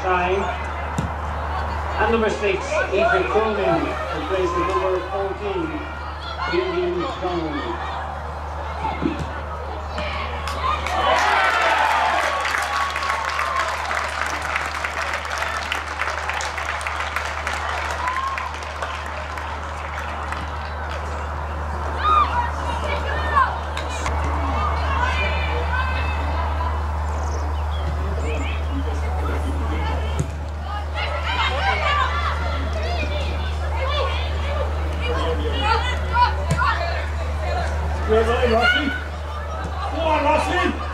try. And number six, Ethan Cronin, replacing number 14, Indian Jones. Rossi. Go on, Rossi.